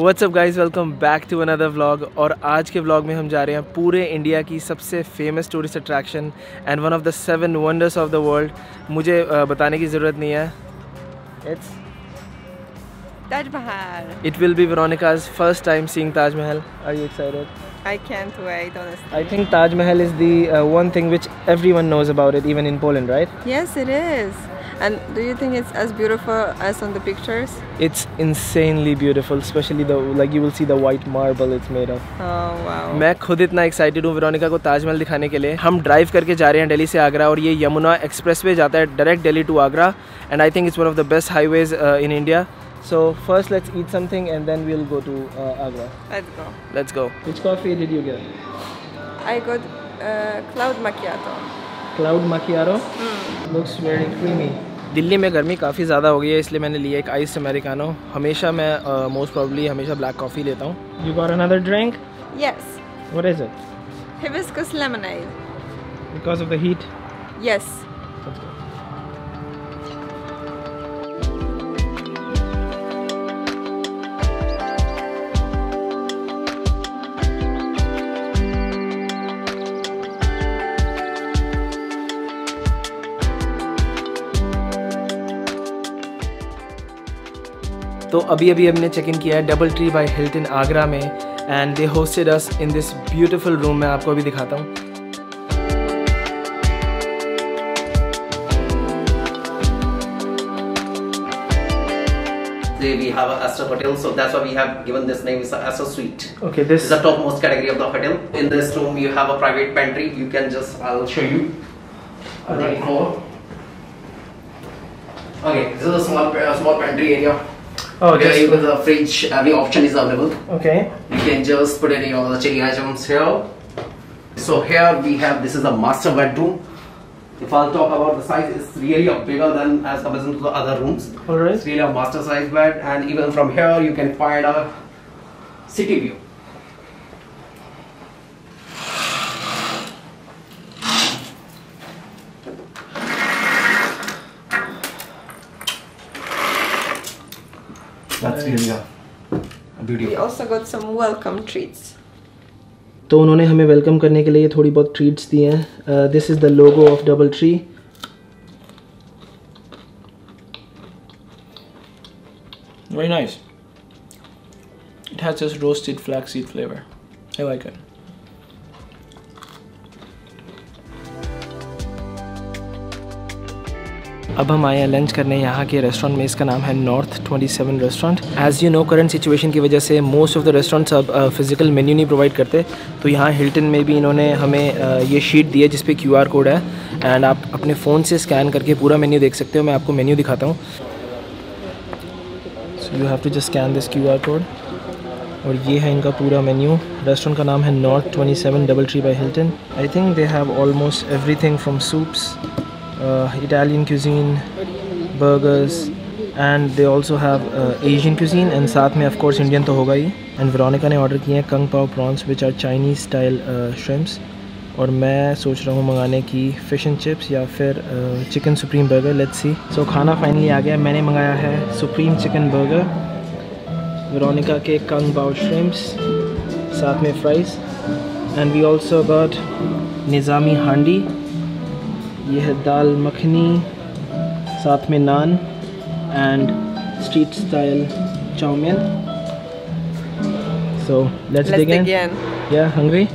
What's up guys welcome back to another vlog और आज के व्लॉग में हम जा रहे हैं पूरे इंडिया की सबसे famous tourist attraction and one of the seven wonders of the world मुझे बताने की ज़रूरत नहीं है it's Taj Mahal. It will be Veronica's first time seeing Taj Mahal are you excited I can't wait, honestly. I think Taj Mahal is the uh, one thing which everyone knows about it, even in Poland, right? Yes, it is. And do you think it's as beautiful as on the pictures? It's insanely beautiful, especially the like you will see the white marble it's made of. Oh wow. मैं खुद इतना excited हूँ Veronica को ताजमहल दिखाने के लिए हम drive करके जा रहे हैं दिल्ली से आगरा और ये यमुना एक्सप्रेस वे जाता है direct Delhi to Agra and I think it's one of the best highways in India so first let's eat something and then we'll go to Agra Let's go. Let's go which coffee did you get I got uh, cloud macchiato. Cloud macchiato looks very creamy Delhi में गर्मी काफ़ी ज़्यादा हो गई है इसलिए मैंने लिया एक आइस अमेरिकानो हमेशा मैं मोस्ट प्रॉब्ली हमेशा ब्लैक कॉफ़ी लेता हूँ। You got another drink yes what is it hibiscus lemonade because of the heat Yes. तो अभी अभी हमने चेक इन किया है Double Tree by Hilton Agra में and they hosted us in this beautiful room मैं आपको अभी दिखाता हूँ Today we have a Astor Hotel, so that's why we have given this name is Astor Suite. Okay This this is the topmost category of the hotel. In this room, you have a private pantry. You can just, I'll show you. Uh, the floor. Okay, this is a small, uh, small pantry area. Oh, okay. With the fridge, every option is available. Okay. You can just put any of the chili items here. So here we have, this is a master bedroom. If I'll talk about the size, it's really bigger than as compared to the other rooms. Alright. It's really a master size bed and even from here you can find a city view. beautiful. We also got some welcome treats. तो उन्होंने हमें welcome करने के लिए थोड़ी बहुत treats दी हैं। This is the logo of Double Tree very nice it has roasted flax seed flavour I like it अब हम आए हैं लंच करने यहाँ के रेस्टोरेंट में इसका नाम है North 27 restaurant as you know current situation की वजह से मोस्ट ऑफ़ द रेस्टोरेंट्स अब फ़िज़िकल मेन्यू नहीं प्रोवाइड करते. तो यहाँ हिल्टन में भी इन्होंने हमें uh, ये शीट दी है जिसपे क्यूआर कोड है. एंड आप अपने फ़ोन से स्कैन करके पूरा मेन्यू देख सकते हो. मैं आपको मेन्यू दिखाता हूँ. So you have to just scan this QR code और ये है इनका पूरा मेन्यू रेस्टोरेंट का नाम है north 27 Double Tree by Hilton I think they have almost everything from soups Italian cuisine burgers and they also have Asian cuisine and साथ में ऑफकोर्स इंडियन तो होगा ही। एंड वेरोनिका ने ऑर्डर किए हैं kung pao prawns which are Chinese style shrimps और मैं सोच रहा हूँ मंगाने की फ़िश एंड चिप्स या फिर chicken supreme burger let's see so खाना फाइनली आ गया मैंने मंगाया है सुप्रीम चिकन बर्गर वेरोनिका के कंग पाव श्रिम्स साथ में fries and we also got Nizami handi. ये है दाल मखनी साथ में naan and street style chow mein so let's Let's begin begin. yeah hungry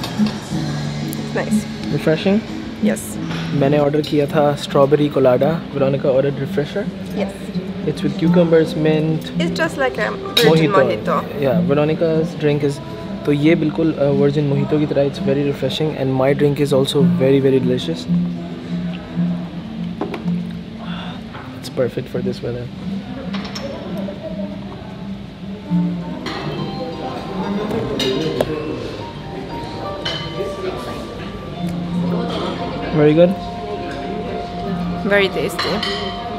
It's nice. refreshing Yes. मैंने ऑर्डर किया था strawberry colada Veronica order refresher Yes. It's with cucumbers mint It's just like a virgin mojito. या वेरोनिका's drink is तो ये बिल्कुल virgin mojito की तरह it's very refreshing and my drink is also very very delicious it's perfect for this weather Very good. Very tasty.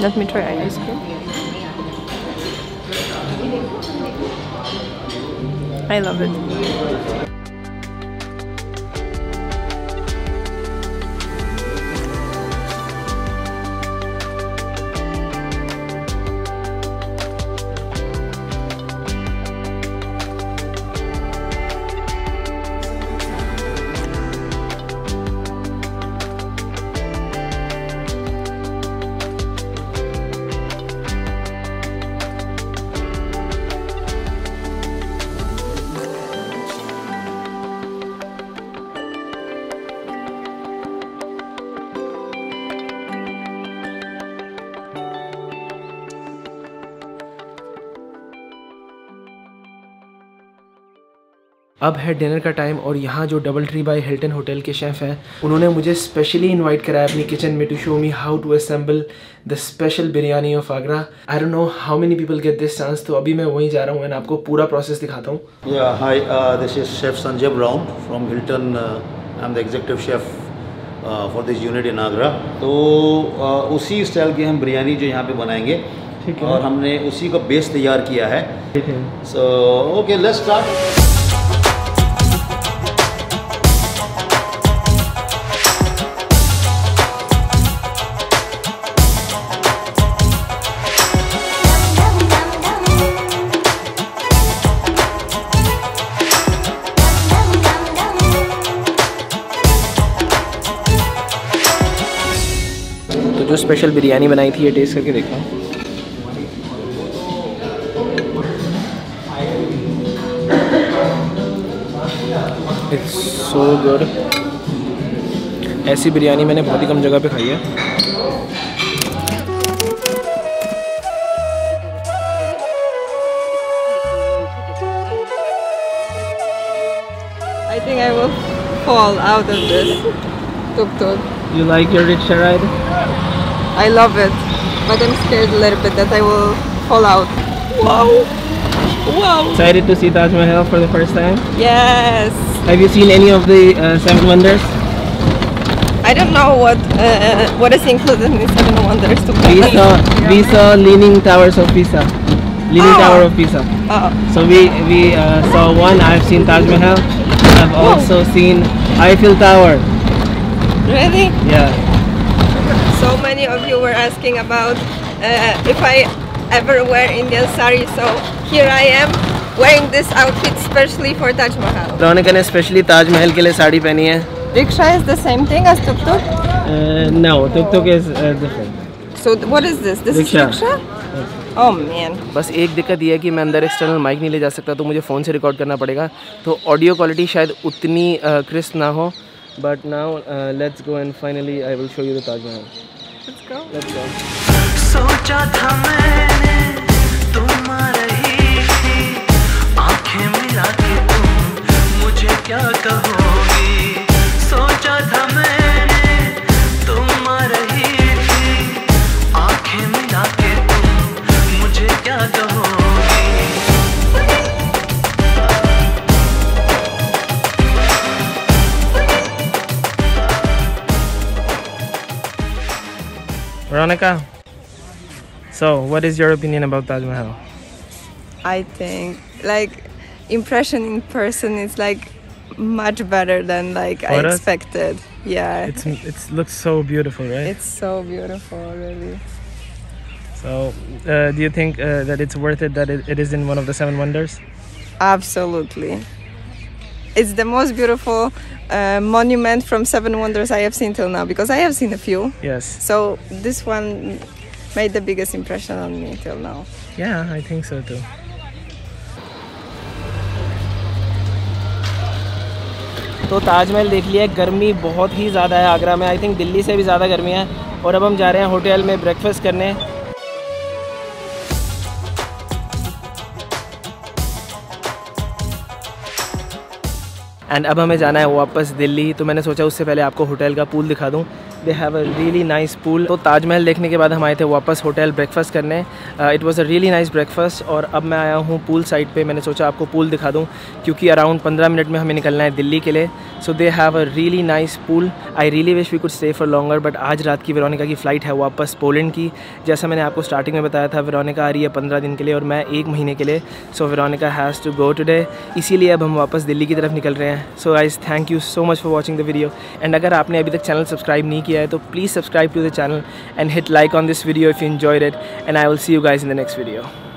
Let me try ice cream. I love it. अब है dinner का time और यहाँ जो Double Tree by Hilton hotel के chef हैं उन्होंने मुझे स्पेशली इनवाइट कराया अपनी किचन में to show me how to assemble the special biryani of Agra I don't know how many people get this chance तो अभी मैं वहीं जा रहा हूँ एंड आपको पूरा प्रोसेस दिखाता हूँ is Chef Sanjay Brown from Hilton. Uh, I'm the executive chef uh, for this unit in Agra. तो uh, उसी स्टाइल की हम बिरयानी जो यहाँ पे बनाएँगे ठीक है। और हमने उसी का बेस तैयार किया है ठीक है सो ओके लेट्स स्टार्ट जो स्पेशल बिरयानी बनाई थी ये टेस्ट करके देखा इट्स सो गुड ऐसी बिरयानी मैंने बहुत ही कम जगह पे खाई है I think I will fall out of this tuk tuk. You like your rickshaw ride? I love it, but I'm scared a little bit that I will fall out. Wow! Wow! Excited to see Taj Mahal for the first time? Yes! Have you seen any of the uh, seven wonders? I don't know what uh, what is included in the Seven Wonders to We be saw we saw leaning towers of Pisa, leaning Oh. tower of Pisa. Oh, So we we uh, saw one. I've seen Taj Mahal. I've also seen Eiffel Tower. really? Yeah so many of you were asking about uh, if I ever wear Indian sari so here I am wearing this outfit specially for Taj Mahal. Ronika ने specially Taj Mahal के लिए sari पहनी है. Rickshaw is the same thing as tuk tuk? Uh, no, tuk tuk is uh, different. So what is this? This rickshaw. is rickshaw? Oh, man. बस एक दिक्कत ये है कि मैं अंदर एक्सटर्नल माइक नहीं ले जा सकता तो मुझे फ़ोन से रिकॉर्ड करना पड़ेगा तो ऑडियो क्वालिटी शायद उतनी uh, क्रिस्प ना हो but now let's go and finally I will show you the Taj Mahal Let's go. सोचा था मैंने तुम आ रही थी। आँखें मिला के तुम मुझे क्या कहोगी Veronica, so what is your opinion about Taj Mahal? I think like impression in person is like much better than like I expected. Yeah. It's it looks so beautiful, right? It's so beautiful, really. so, uh, do you think uh, that it's worth it that it, it is in one of the seven wonders? Absolutely. It's the most beautiful uh, monument from Seven Wonders I have seen till now because I have seen a few. Yes. So this one made the biggest impression on me till now. Yeah, I think so too. तो ताजमहल देख लिया गर्मी बहुत ही ज़्यादा है आगरा में I think Delhi से भी ज़्यादा गर्मी है और अब हम जा रहे हैं होटल में ब्रेकफास्ट करने एंड अब हमें जाना है वापस दिल्ली। तो मैंने सोचा उससे पहले आपको होटल का पूल दिखा दूँ। They have a really nice pool तो ताजमहल देखने के बाद हम आए थे वापस होटल ब्रेकफास्ट करने। It was a really nice breakfast और अब मैं आया हूँ पूल साइड पे। मैंने सोचा आपको पूल दिखा दूँ, क्योंकि अराउंड पंद्रह मिनट में हमें निकलना है दिल्ली के लिए। So they have a really nice pool I really wish we could stay for longer but आज रात की वेरोनिका की फ़्लाइट है वापस पोलैंड की। जैसा मैंने आपको स्टार्टिंग में बताया था वेरोनिका आ रही है पंद्रह दिन के लिए और मैं एक महीने के लिए। So Veronica has to go today इसीलिए अब हम वापस दिल्ली की तरफ़ निकल रहे हैं। So guys thank you so much for watching the video and अगर आपने अभी तक चैनल सब्सक्राइब नहीं किया है तो please subscribe to the channel and hit like on this video if you enjoyed it and I will see you guys in the next video.